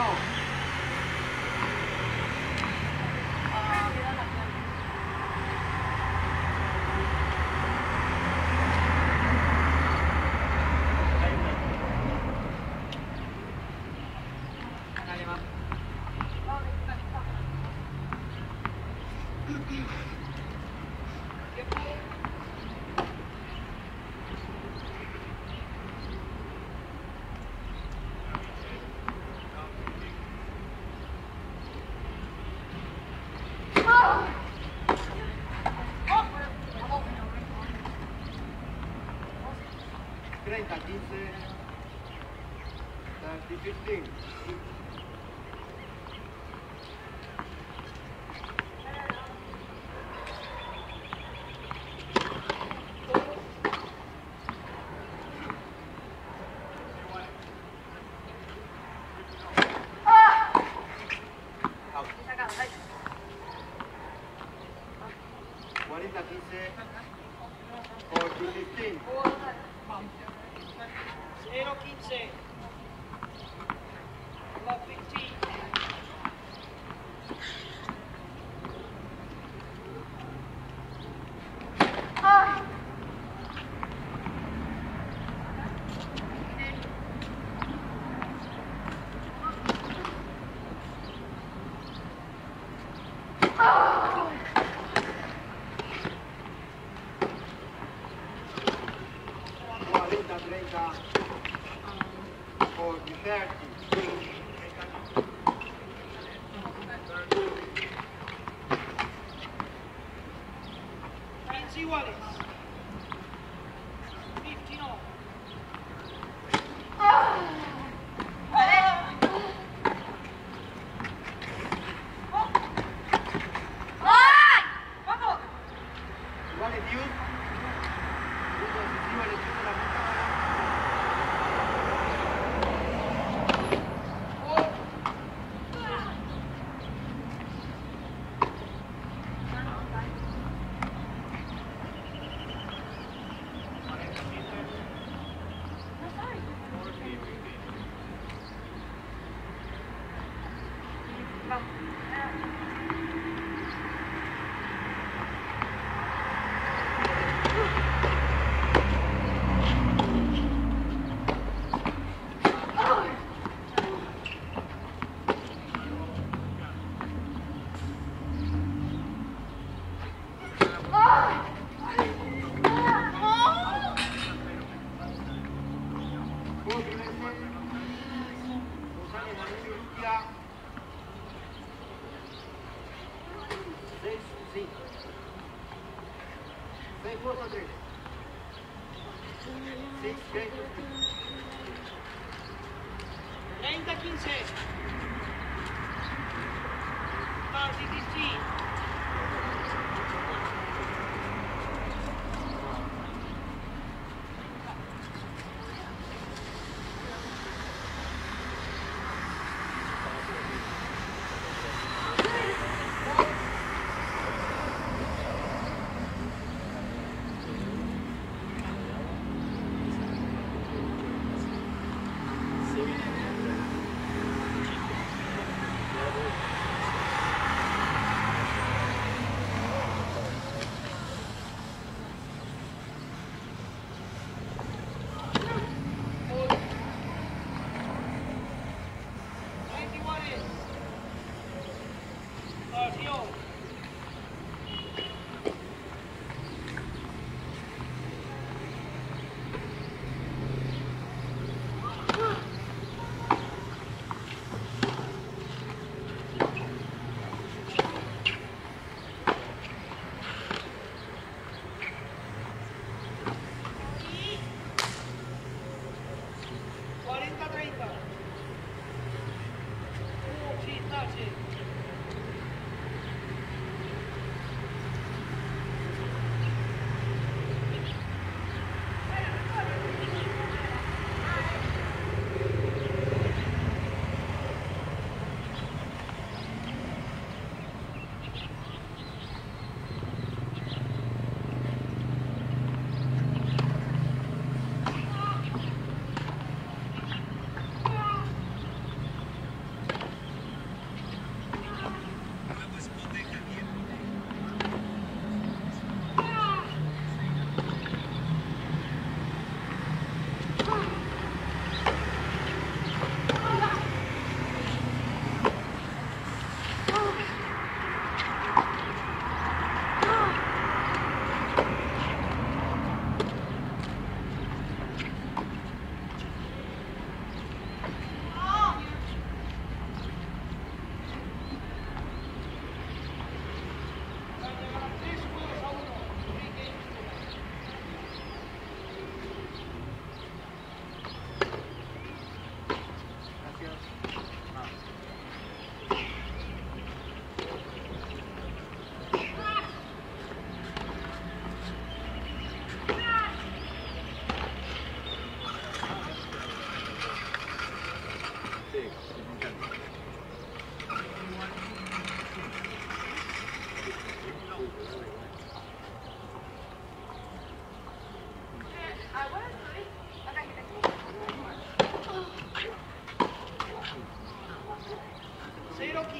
No. 30, 15. Vale, tío. Punto decisivo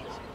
15.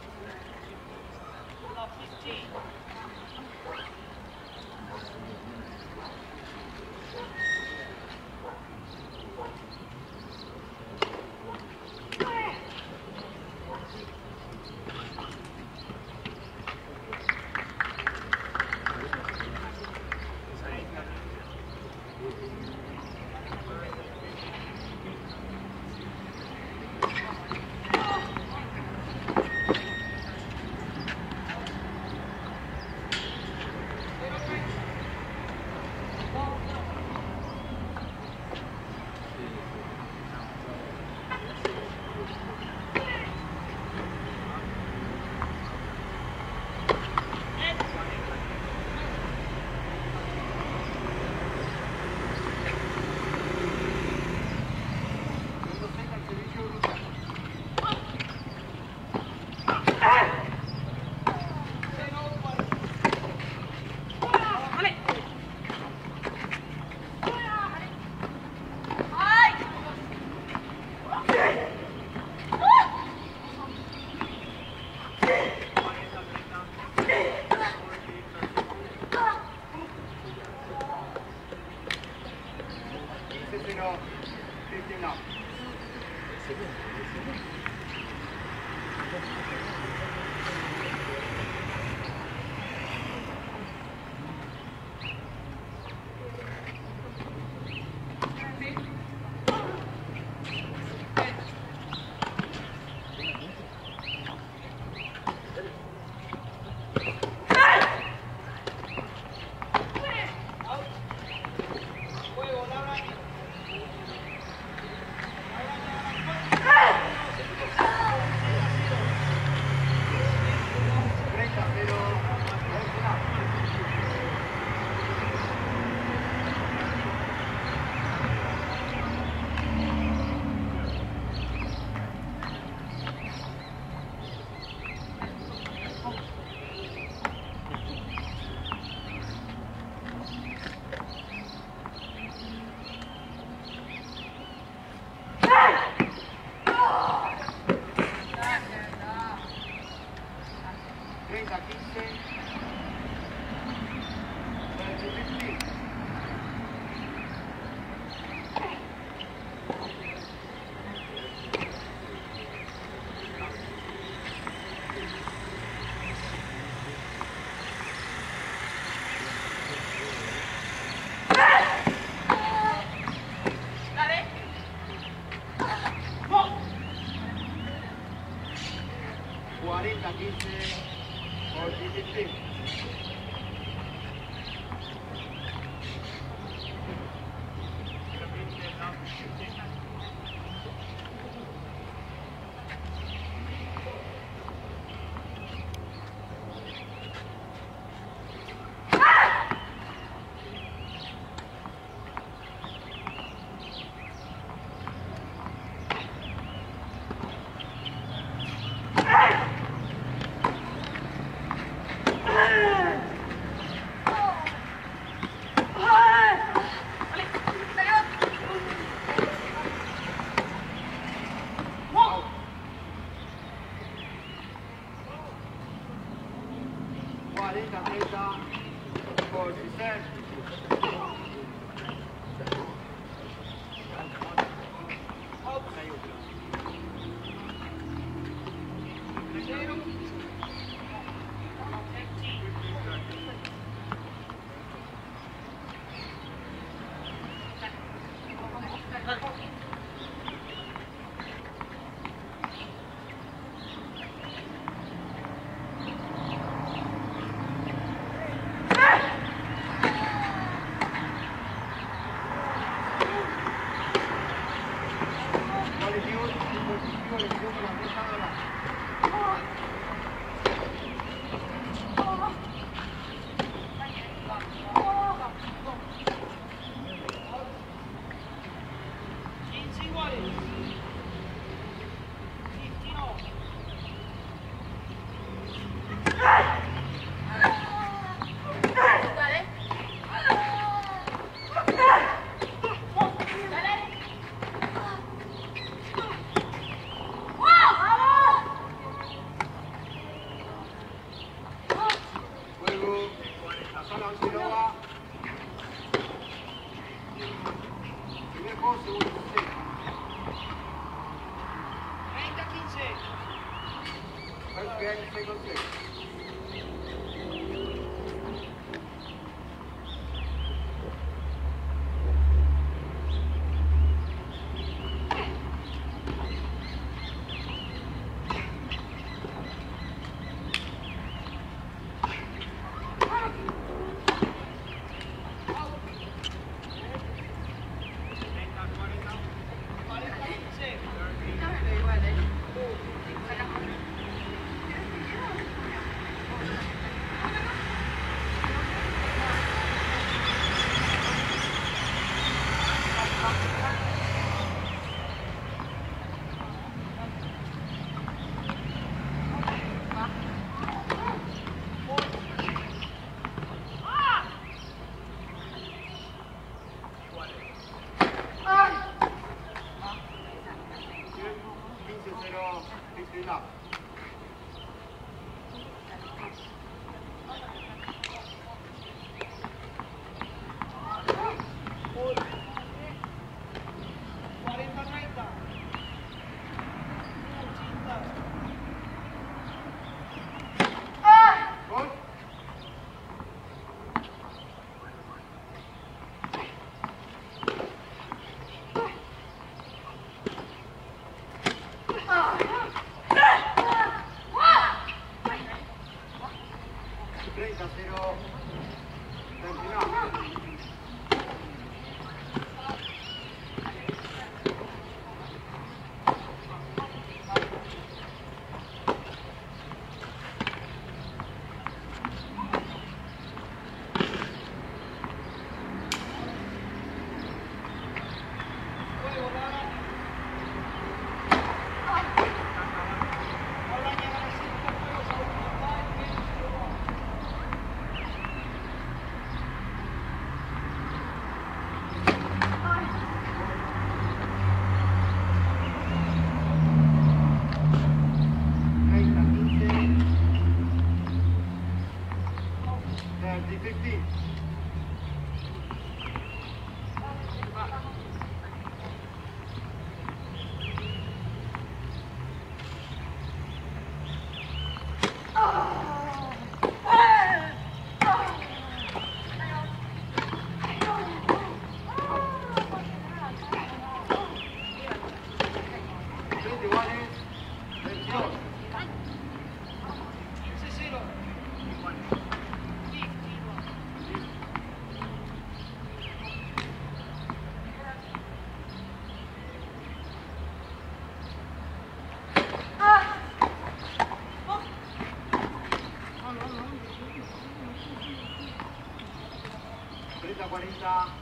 America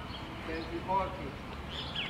you.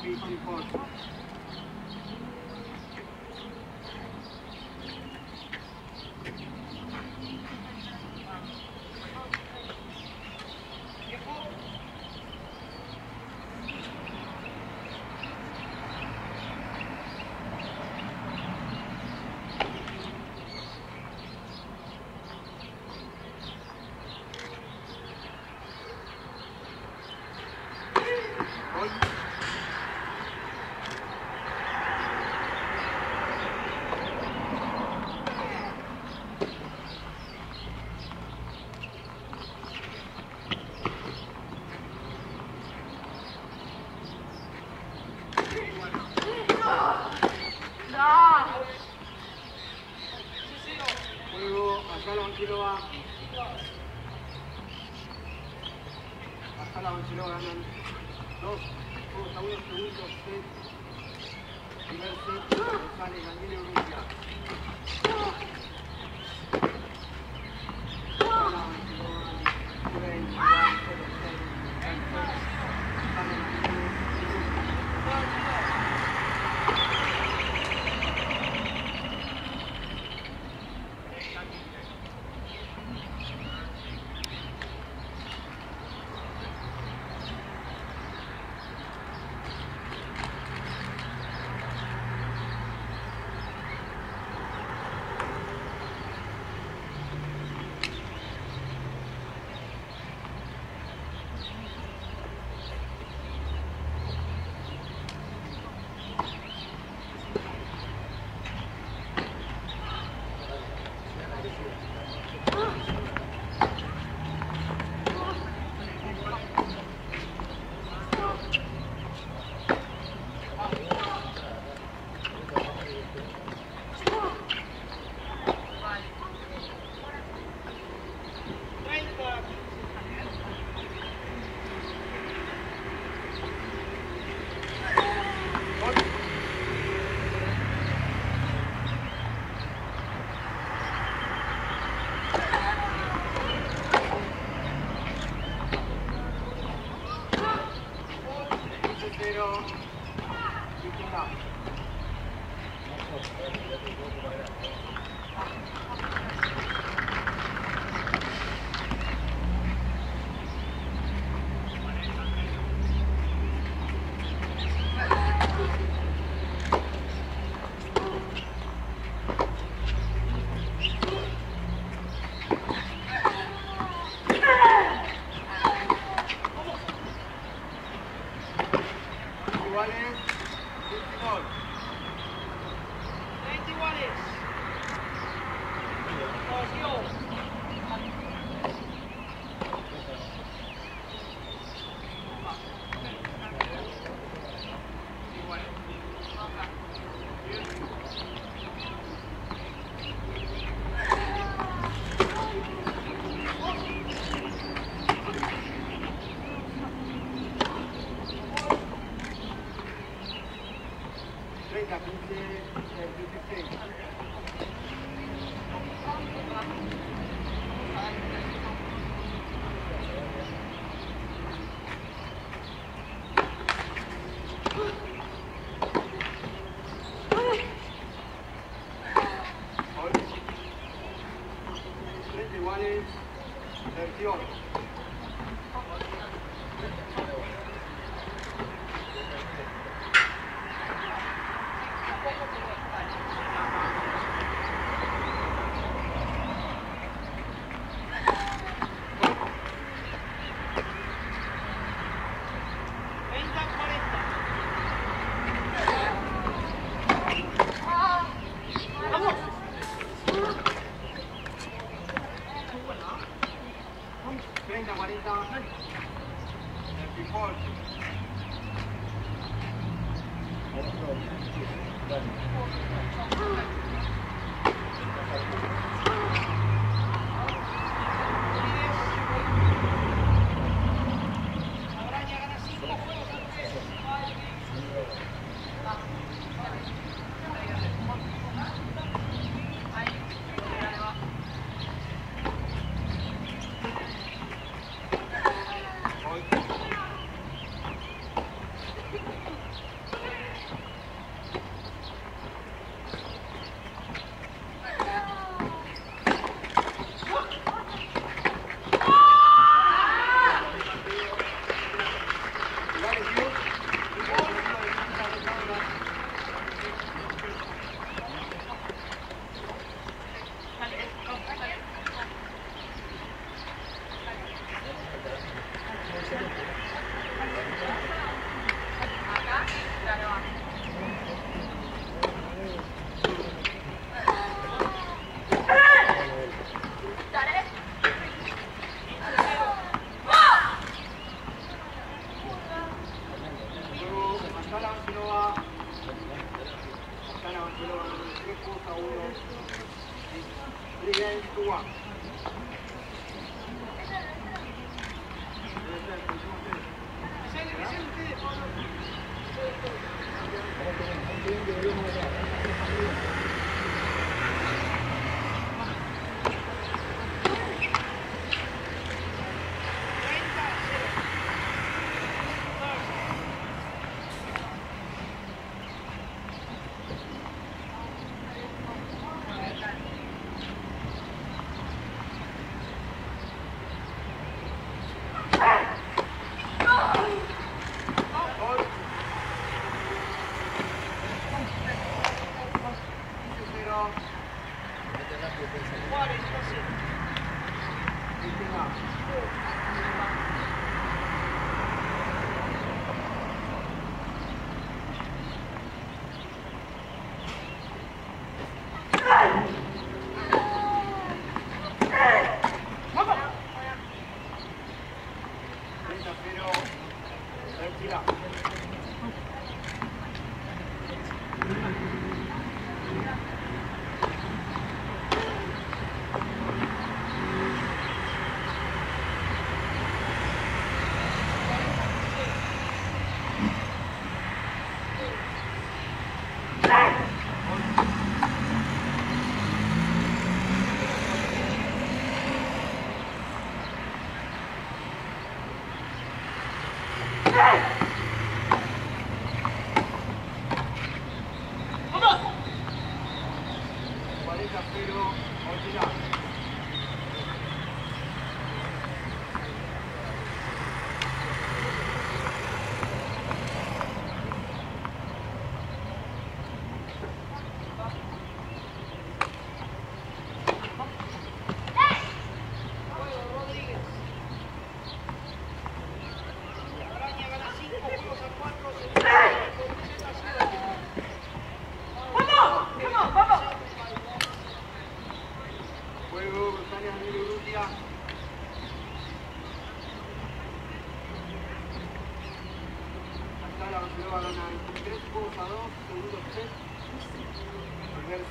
40, 54.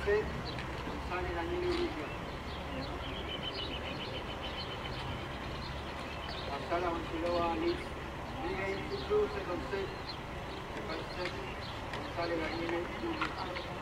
fait, ça les années religieuses. Hasta la Ontiloa Anis, Liga Instituto se concept, se concept, sale la Nina Instituto.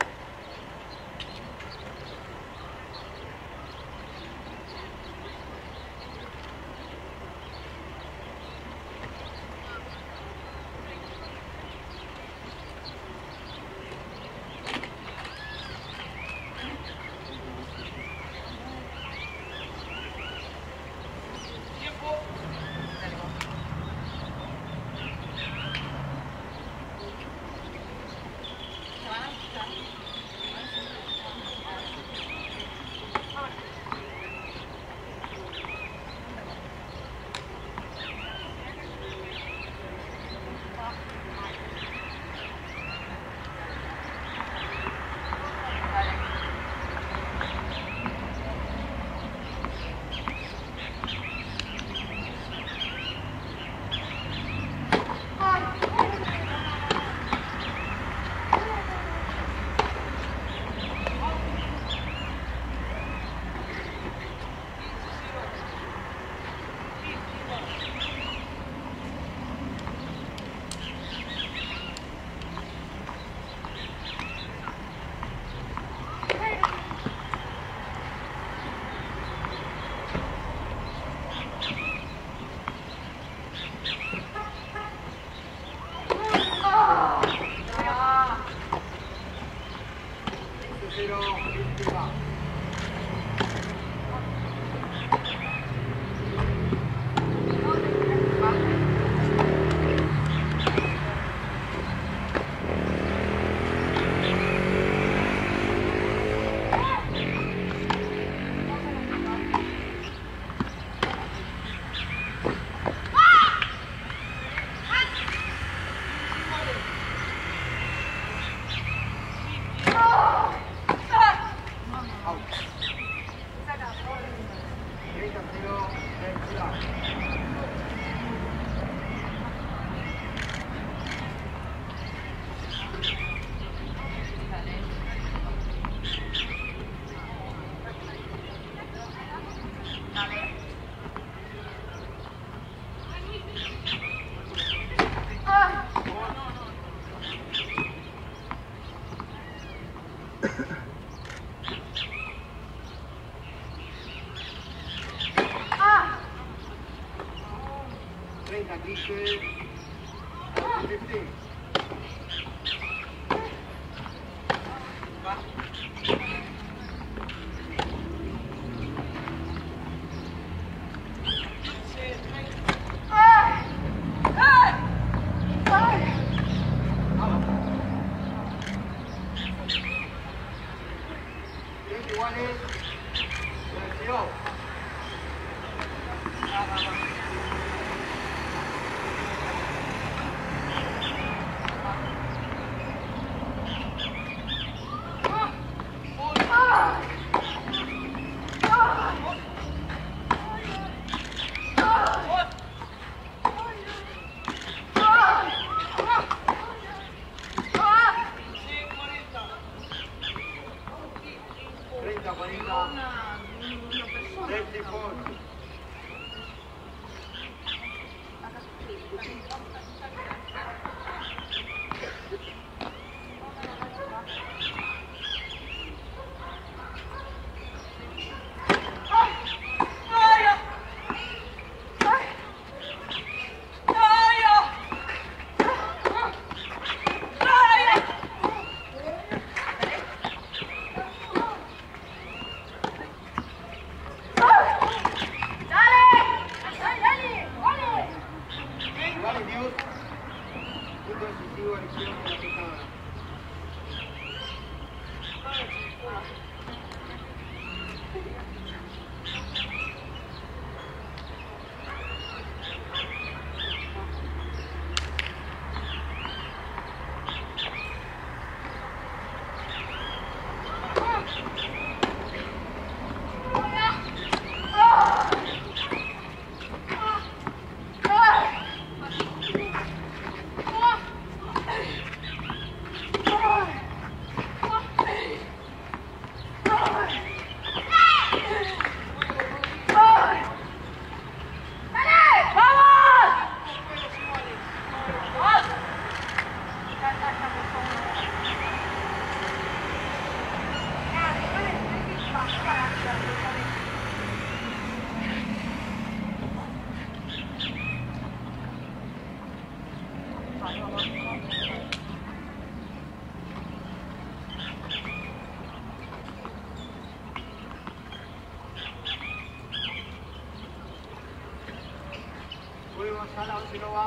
Sala Barcelona. Sala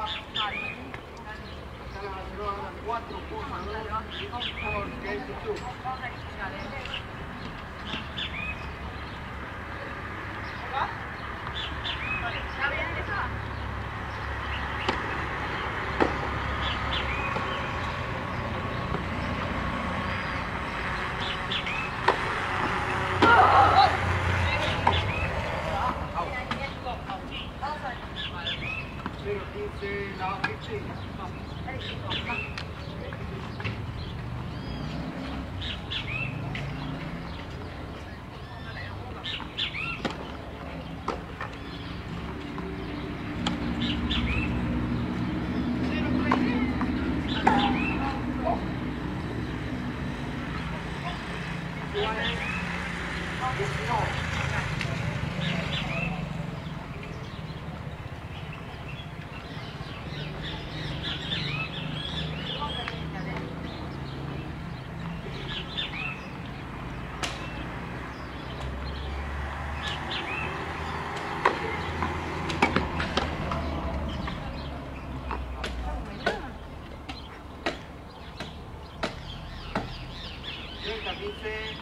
Treinta,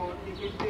quince, forty,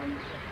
Esto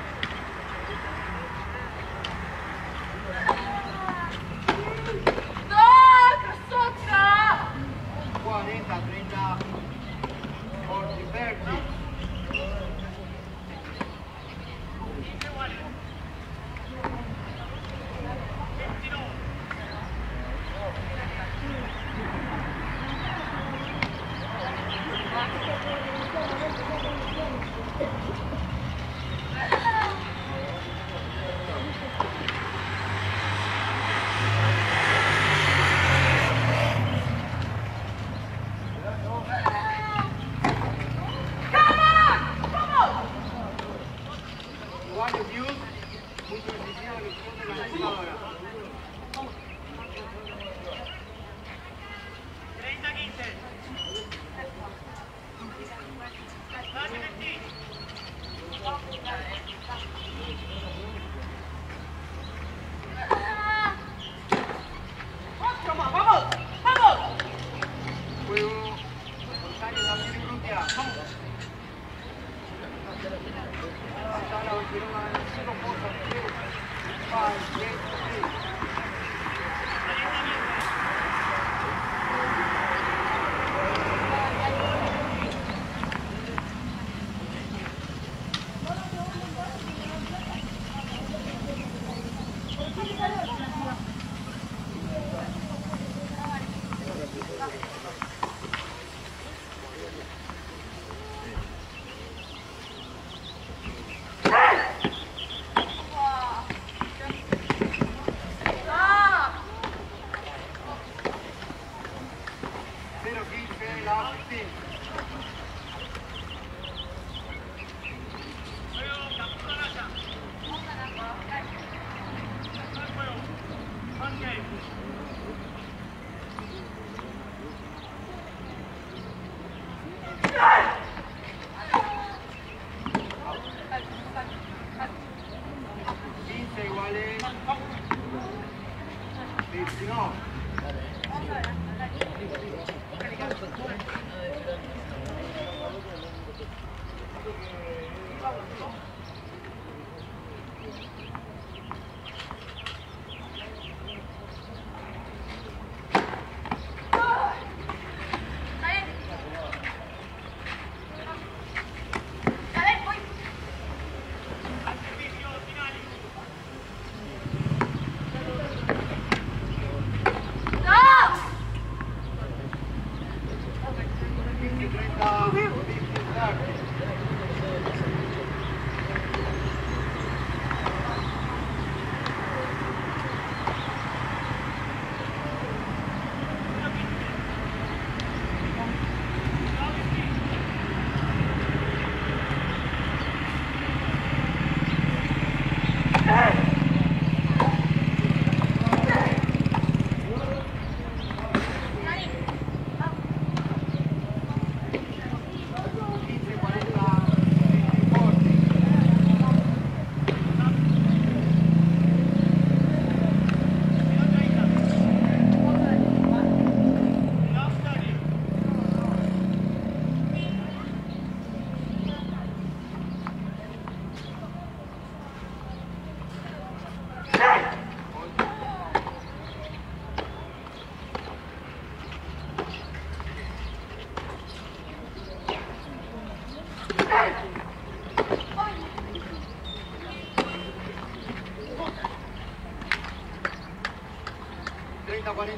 30, 40,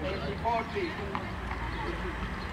20, 40.